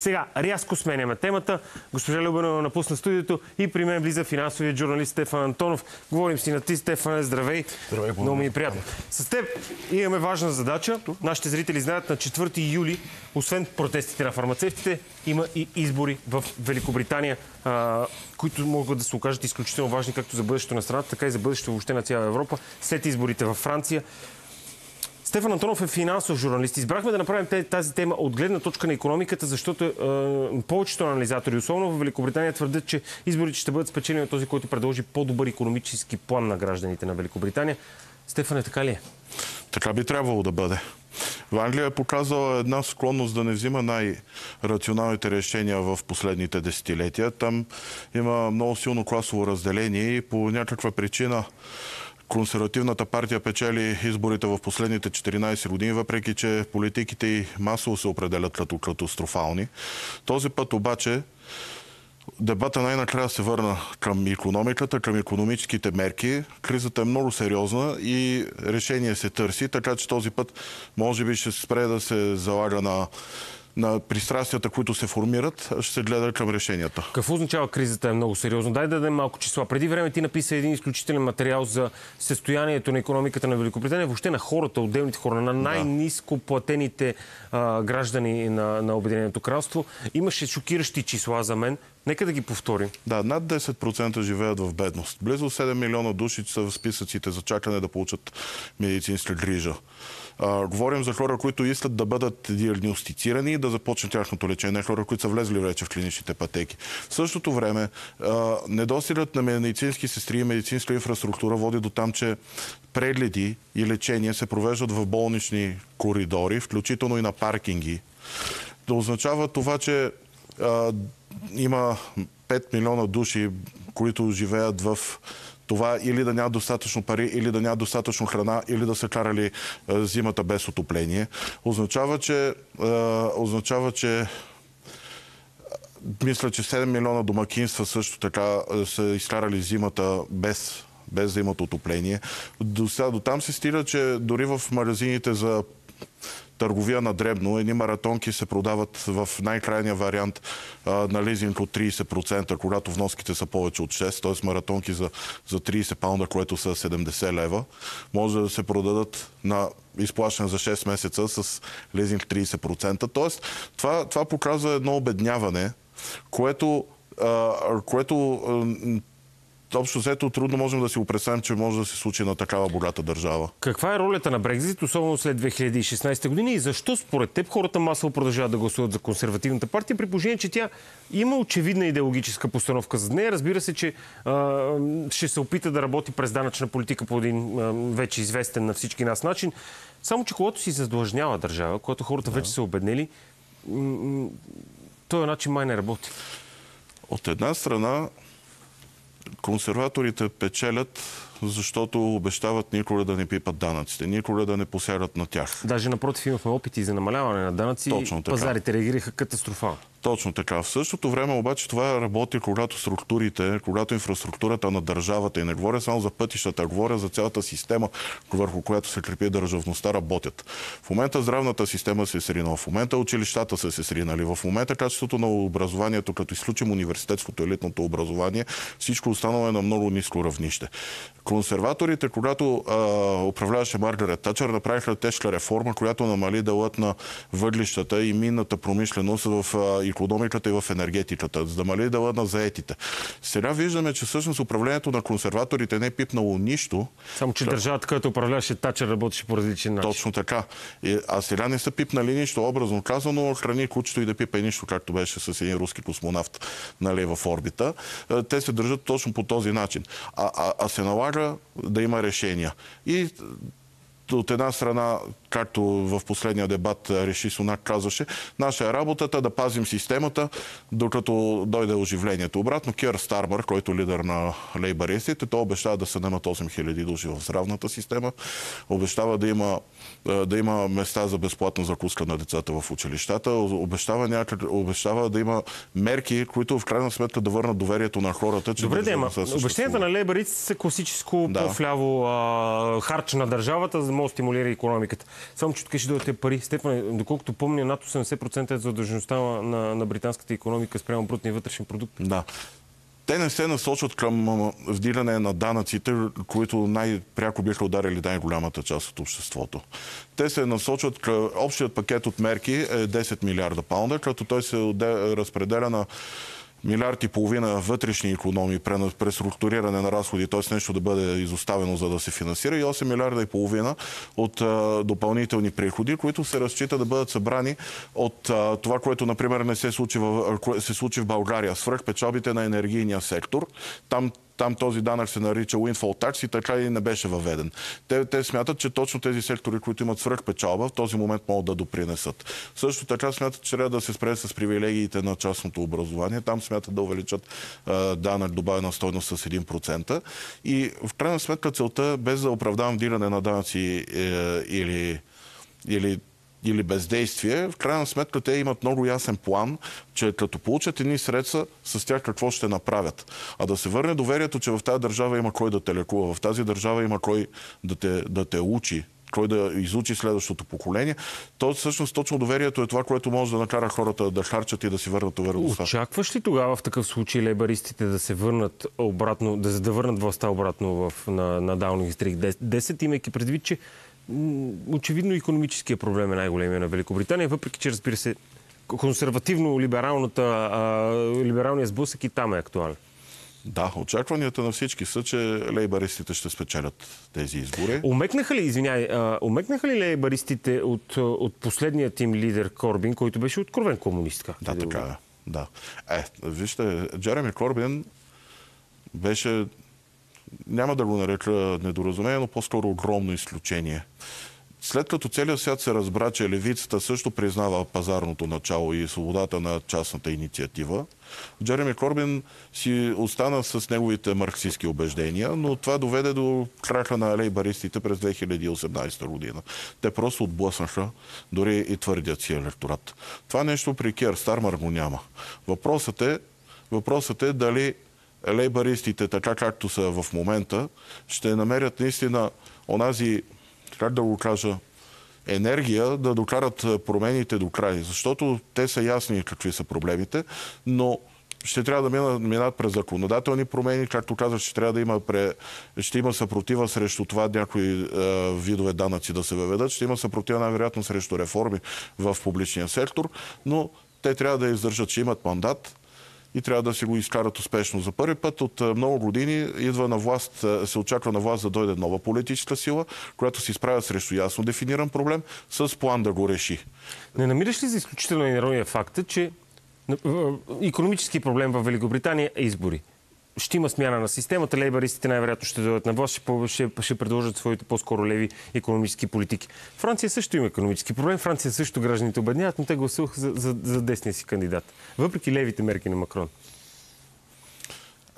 Сега, рязко сменяме темата. Госпожа Любенова напусна студиото и при мен влиза финансовият журналист Стефан Антонов. Говорим си на ти, Стефане. Здравей. Здравей, Много ми е приятно. С теб имаме важна задача. Нашите зрители знаят на 4 юли, освен протестите на фармацевтите, има и избори в Великобритания, а, които могат да се окажат изключително важни както за бъдещето на страната, така и за бъдещето въобще на цяла Европа. След изборите във Франция. Стефан Антонов е финансов журналист. Избрахме да направим тази тема от гледна точка на економиката, защото е, повечето анализатори, особено в Великобритания, твърдят, че изборите ще бъдат спечелени от този, който предложи по-добър економически план на гражданите на Великобритания. Стефан, е така ли е? Така би трябвало да бъде. В Англия е показала една склонност да не взима най-рационалните решения в последните десетилетия. Там има много силно класово разделение и по някаква причина консервативната партия печели изборите в последните 14 години, въпреки че политиките и масово се определят като катастрофални. Този път обаче Дебата най-накрая се върна към економиката, към економическите мерки. Кризата е много сериозна и решение се търси, така че този път може би ще спре да се залага на на пристрастията, които се формират, ще се гледа към решенията. Какво означава кризата е много сериозно? Дай да дадем малко числа. Преди време ти написа един изключителен материал за състоянието на економиката на Великобритания, въобще на хората, отделните хора, на най-низко платените а, граждани на, на Обединеното кралство. Имаше шокиращи числа за мен. Нека да ги повторим. Да, над 10% живеят в бедност. Близо 7 милиона души са в списъците за чакане да получат медицинска грижа. А, говорим за хора, които искат да бъдат диагностицирани и да започнат тяхното лечение. Хора, които са влезли вече в клиничните пътеки. В същото време, недосилът на медицински сестри и медицинска инфраструктура води до там, че прегледи и лечения се провеждат в болнични коридори, включително и на паркинги. Да означава това, че а, има 5 милиона души, които живеят в това или да няма достатъчно пари, или да няма достатъчно храна, или да са карали е, зимата без отопление. Означава, че, е, означава, че мисля, че 7 милиона домакинства също така е, са изкарали зимата без без да имат отопление. До, до там се стига, че дори в магазините за търговия на дребно. Едни маратонки се продават в най-крайния вариант а, на лизинг от 30%, когато вноските са повече от 6, т.е. маратонки за, за 30 паунда, което са 70 лева, може да се продадат на изплащане за 6 месеца с лизинг 30%. Тоест, това, това показва едно обедняване, което, а, което общо взето трудно можем да си го представим, че може да се случи на такава богата държава. Каква е ролята на Брекзит, особено след 2016 година и защо според теб хората масово продължават да гласуват за консервативната партия, при положение, че тя има очевидна идеологическа постановка за нея. Разбира се, че а, ще се опита да работи през данъчна политика по един а, вече известен на всички нас начин. Само, че когато си задлъжнява държава, когато хората да. вече са обеднели, този начин май не работи. От една страна, консерваторите печелят, защото обещават никога да не пипат данъците, никога да не посягат на тях. Даже напротив имахме опити за намаляване на данъци. Точно така. Пазарите реагираха катастрофално. Точно така. В същото време обаче това работи, когато структурите, когато инфраструктурата на държавата, и не говоря само за пътищата, а говоря за цялата система, върху която се крепи държавността, работят. В момента здравната система се сринала, в момента училищата са се сринали, в момента качеството на образованието, като изключим университетското елитното образование, всичко останало е на много ниско равнище. Консерваторите, когато а, управляваше Маргарет Тачър, направиха тежка реформа, която намали делът на въглищата и минната промишленост в а, економиката и в енергетиката, за да мали дела на заетите. Сега виждаме, че всъщност управлението на консерваторите не е пипнало нищо. Само, че държавата, която управляваше Тачер, работеше по различен начин. Точно така. И, а сега не са пипнали нищо, образно казано, храни кучето и да пипе нищо, както беше с един руски космонавт нали, в орбита. Е, те се държат точно по този начин. А, а, а се налага да има решения. И от една страна, както в последния дебат Реши Сунак казваше, наша е работата да пазим системата, докато дойде оживлението. Обратно, Кир Старбър, който е лидер на лейбаристите, той обещава да се намат 8000 души в здравната система, обещава да има, да има места за безплатна закуска на децата в училищата, обещава, някак, обещава да има мерки, които в крайна сметка да върнат доверието на хората. Че Добре, да, обещанията на лейбаристите са класическо да. по-вляво харч на държавата, може да стимулира економиката. Само, че тук ще дойдат пари. Стефан, доколкото помня, над 80% е задължеността на, на британската економика спрямо брутния вътрешен продукт. Да те не се насочват към вдигане на данъците, които най-пряко биха ударили най-голямата част от обществото. Те се насочват към общият пакет от мерки е 10 милиарда паунда, като той се разпределя на милиард и половина вътрешни економии, преструктуриране на разходи, т.е. нещо да бъде изоставено за да се финансира и 8 милиарда и половина от а, допълнителни приходи, които се разчита да бъдат събрани от а, това, което, например, не се случи в, се случи в България. Свръхпечалбите на енергийния сектор. Там там този данък се нарича windfall tax и така и не беше въведен. Те, те смятат, че точно тези сектори, които имат свръхпечалба, в този момент могат да допринесат. Също така смятат, че трябва да се спре с привилегиите на частното образование. Там смятат да увеличат а, данък добавена стойност с 1%. И в крайна сметка целта, без да оправдавам диране на данъци е, или или или бездействие, в крайна сметка те имат много ясен план, че като получат едни средства, с тях какво ще направят. А да се върне доверието, че в тази държава има кой да те лекува, в тази държава има кой да те, да те учи, кой да изучи следващото поколение. То всъщност точно доверието е това, което може да накара хората да харчат и да си върнат увереността. Очакваш ли тогава в такъв случай лейбаристите да се върнат обратно, да, да върнат властта обратно в, на, на Даунинг Стрик 10, 10, имайки предвид, че очевидно економическия проблем е най-големия на Великобритания, въпреки че, разбира се, консервативно-либералният сблъсък и там е актуален. Да, очакванията на всички са, че лейбаристите ще спечелят тези избори. Умекнаха ли, извиняй, умекнаха ли лейбаристите от, от последният им лидер Корбин, който беше откровен комунист? Как да, така е. Да. Е, вижте, Джереми Корбин беше няма да го нарека недоразумение, но по-скоро огромно изключение. След като целият свят се разбра, че левицата също признава пазарното начало и свободата на частната инициатива, Джереми Корбин си остана с неговите марксистски убеждения, но това доведе до краха на лейбаристите през 2018 година. Те просто отблъснаха дори и твърдят си електорат. Това нещо при Кер Стармар го няма. Въпросът е, въпросът е дали лейбаристите, така както са в момента, ще намерят наистина онази, как да го кажа, енергия да докарат промените до край. Защото те са ясни какви са проблемите, но ще трябва да минат, минат през законодателни промени. Както казах, ще трябва да има, пре, ще има съпротива срещу това някои е, видове данъци да се въведат. Ще има съпротива най-вероятно срещу реформи в публичния сектор, но те трябва да издържат, че имат мандат, и трябва да си го изкарат успешно. За първи път от много години идва на власт, се очаква на власт да дойде нова политическа сила, която се изправя срещу ясно дефиниран проблем, с план да го реши. Не намираш ли за изключително ирония факта, че економически проблем в Великобритания е избори? Ще има смяна на системата. Лейбаристите най-вероятно ще дойдат на власт, ще, ще, предложат своите по-скоро леви економически политики. Франция също има економически проблем. Франция също гражданите обедняват, но те гласуваха за, за, за десния си кандидат. Въпреки левите мерки на Макрон.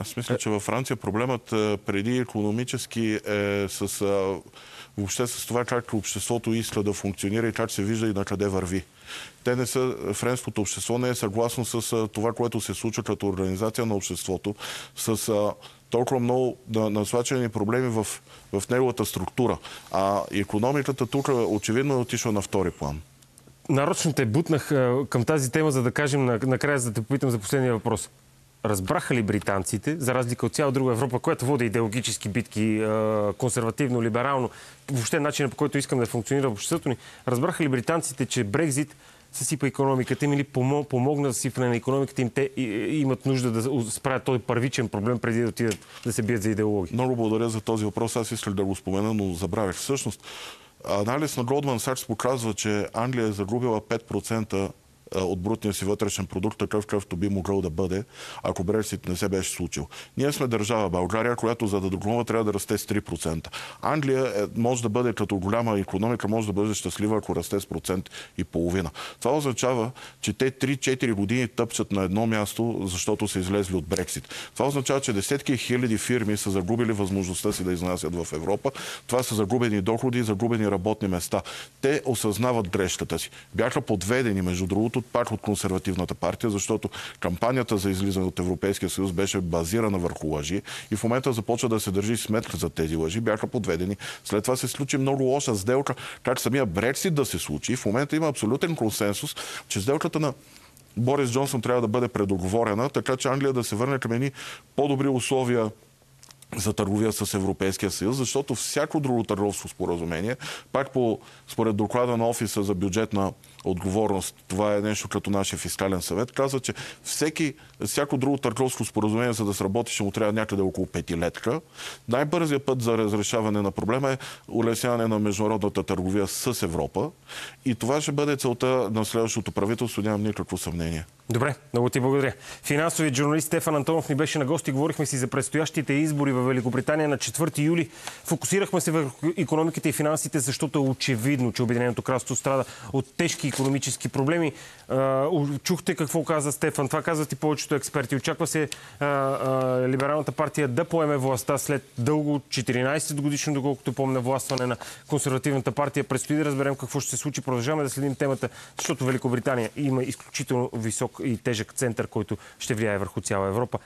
Аз мисля, че във Франция проблемът преди економически е с въобще с това как обществото иска да функционира и как се вижда и на къде върви. Те не са, френското общество не е съгласно с това, което се случва като организация на обществото, с толкова много насвачени проблеми в, в неговата структура. А економиката тук очевидно е отишла на втори план. Нарочно те бутнах към тази тема, за да кажем накрая, за да те попитам за последния въпрос разбраха ли британците, за разлика от цяла друга Европа, която води идеологически битки, консервативно, либерално, въобще начинът по който искам да функционира в обществото ни, разбраха ли британците, че Брекзит съсипа економиката им или помогна сипване на економиката им, те имат нужда да справят този първичен проблем преди да отидат да се бият за идеология? Много благодаря за този въпрос. Аз исках да го спомена, но забравях. Всъщност, анализ на Goldman Sachs показва, че Англия е загубила 5% от брутния си вътрешен продукт, такъв какъвто би могъл да бъде, ако Брексит не се беше случил. Ние сме държава България, която за да догонва трябва да расте с 3%. Англия е, може да бъде като голяма економика, може да бъде щастлива, ако расте с процент и половина. Това означава, че те 3-4 години тъпчат на едно място, защото са излезли от Брексит. Това означава, че десетки хиляди фирми са загубили възможността си да изнасят в Европа. Това са загубени доходи, загубени работни места. Те осъзнават грешката си. Бяха подведени, между другото, от пак от консервативната партия, защото кампанията за излизане от Европейския съюз беше базирана върху лъжи и в момента започва да се държи сметка за тези лъжи, бяха подведени. След това се случи много лоша сделка, как самия Брексит да се случи. В момента има абсолютен консенсус, че сделката на Борис Джонсон трябва да бъде предоговорена, така че Англия да се върне към едни по-добри условия за търговия с Европейския съюз, защото всяко друго търговско споразумение, пак по, според доклада на офиса за бюджетна отговорност, това е нещо като нашия фискален съвет, казва, че всеки, всяко друго търговско споразумение, за да сработи, ще му трябва някъде около петилетка. Най-бързият път за разрешаване на проблема е улесняване на международната търговия с Европа. И това ще бъде целта на следващото правителство, нямам никакво съмнение. Добре, много ти благодаря. Финансовият журналист Стефан Антонов ни беше на гости. Говорихме си за предстоящите избори в Великобритания на 4 юли. Фокусирахме се върху економиката и финансите, защото е очевидно, че Обединеното кралство страда от тежки економически проблеми. Чухте какво каза Стефан. Това казват и повечето експерти. Очаква се Либералната партия да поеме властта след дълго 14 годишно, доколкото помня, властване на консервативната партия. Предстои да разберем какво ще се случи. Продължаваме да следим темата, защото Великобритания има изключително висок и тежък център, който ще влияе върху цяла Европа.